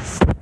Peace.